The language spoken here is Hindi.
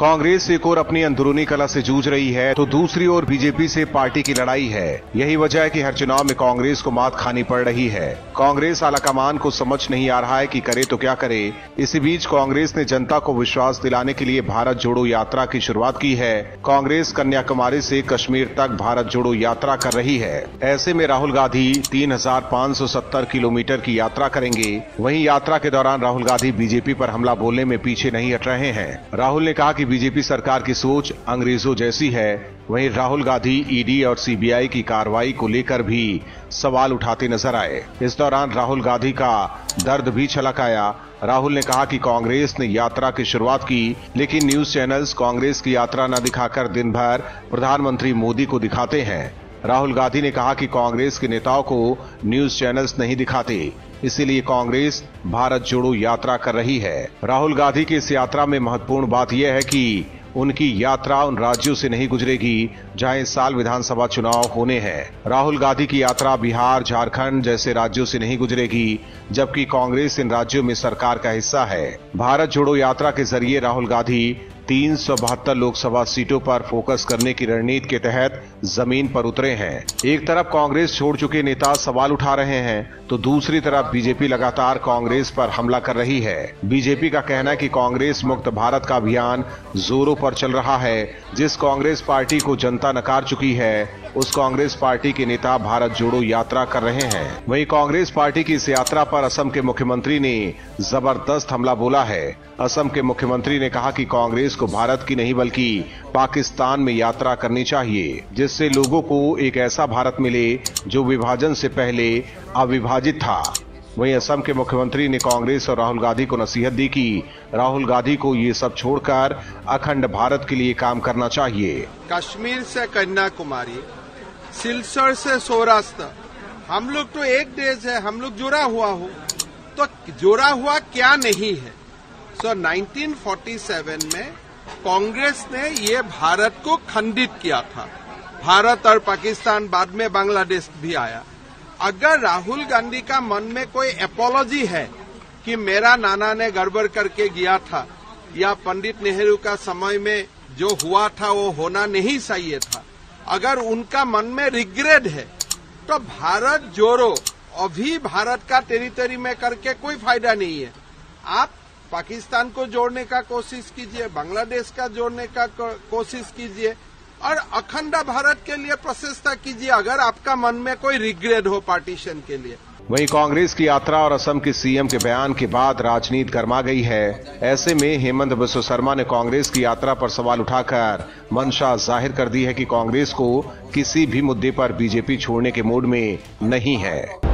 कांग्रेस एक और अपनी अंदरूनी कला से जूझ रही है तो दूसरी ओर बीजेपी से पार्टी की लड़ाई है। यही वजह है कि हर चुनाव में कांग्रेस को मात खानी पड़ रही है। कांग्रेस आलाकमान को समझ नहीं आ रहा है कि करे तो क्या करे। इसी बीच कांग्रेस ने जनता को विश्वास दिलाने के लिए भारत जोड़ो यात्रा की शुरुआत की है। कांग्रेस कन्याकुमारी से कश्मीर तक भारत जोड़ो यात्रा कर रही है। ऐसे में राहुल गांधी तीन हज़ार पाँच सौ सत्तर किलोमीटर की यात्रा करेंगे। वहीं यात्रा के दौरान राहुल गांधी बीजेपी पर हमला बोलने में पीछे नहीं हट रहे हैं। राहुल ने कहा कि बीजेपी सरकार की सोच अंग्रेज़ों जैसी है, वहीं राहुल गांधी, ईडी और सीबीआई की कार्रवाई को लेकर भी सवाल उठाते नज़र आए। इस दौरान राहुल गांधी का दर्द भी छलक आया राहुल ने कहा कि कांग्रेस ने यात्रा की शुरुआत की, लेकिन न्यूज़ चैनल्स कांग्रेस की यात्रा न दिखाकर दिन भर प्रधानमंत्री मोदी को दिखाते हैं। राहुल गांधी ने कहा कि कांग्रेस के नेताओं को न्यूज़ चैनल्स नहीं दिखाते। इसीलिए कांग्रेस भारत जोड़ो यात्रा कर रही है। राहुल गांधी की इस यात्रा में महत्वपूर्ण बात यह है कि उनकी यात्रा उन राज्यों से नहीं गुजरेगी जहाँ इस साल विधानसभा चुनाव होने हैं। राहुल गांधी की यात्रा बिहार, झारखंड जैसे राज्यों से नहीं गुजरेगी, जबकि कांग्रेस इन राज्यों में सरकार का हिस्सा है। भारत जोड़ो यात्रा के ज़रिए राहुल गांधी तीन सौ बहत्तर लोकसभा सीटों पर फोकस करने की रणनीति के तहत ज़मीन पर उतरे हैं। एक तरफ़ कांग्रेस छोड़ चुके नेता सवाल उठा रहे हैं तो दूसरी तरफ़ बीजेपी लगातार कांग्रेस पर हमला कर रही है। बीजेपी का कहना है कि कांग्रेस मुक्त भारत का अभियान जोरों पर चल रहा है, जिस कांग्रेस पार्टी को जनता नकार चुकी है उस कांग्रेस पार्टी के नेता भारत जोड़ो यात्रा कर रहे हैं। वहीं कांग्रेस पार्टी की इस यात्रा पर असम के मुख्यमंत्री ने ज़बरदस्त हमला बोला है। असम के मुख्यमंत्री ने कहा कि कांग्रेस को भारत की नहीं बल्कि पाकिस्तान में यात्रा करनी चाहिए, जिससे लोगों को एक ऐसा भारत मिले जो विभाजन से पहले अविभाजित था। वहीं असम के मुख्यमंत्री ने कांग्रेस और राहुल गांधी को नसीहत दी कि राहुल गांधी को ये सब छोड़कर अखंड भारत के लिए काम करना चाहिए। कश्मीर से कन्याकुमारी सिलचर से सौराष्ट्र हम लोग तो एक देश है हम लोग जुड़ा हुआ हो। तो जुड़ा हुआ क्या नहीं है? सो so, 1947 में कांग्रेस ने ये भारत को खंडित किया था। भारत और पाकिस्तान बाद में बांग्लादेश भी आया। अगर राहुल गांधी का मन में कोई एपोलॉजी है कि मेरा नाना ने गड़बड़ करके गया था या पंडित नेहरू का समय में जो हुआ था वो होना नहीं चाहिए था अगर उनका मन में रिग्रेट है तो भारत जोड़ो। अभी भारत का टेरिटरी में करके कोई फ़ायदा नहीं है। आप पाकिस्तान को जोड़ने का कोशिश कीजिए, बांग्लादेश का जोड़ने का कोशिश कीजिए, और अखंड भारत के लिए प्रशंसा कीजिए, अगर आपका मन में कोई रिग्रेट हो पार्टीशन के लिए। वहीं कांग्रेस की यात्रा और असम के सीएम के बयान के बाद राजनीति गर्मा गई है। ऐसे में हेमंत बिश्व शर्मा ने कांग्रेस की यात्रा पर सवाल उठाकर मंशा ज़ाहिर कर दी है कि कांग्रेस को किसी भी मुद्दे पर बीजेपी छोड़ने के मूड में नहीं है।